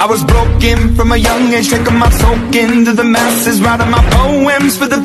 I was broken from a young age, taking my soak into the masses, writing my poems for the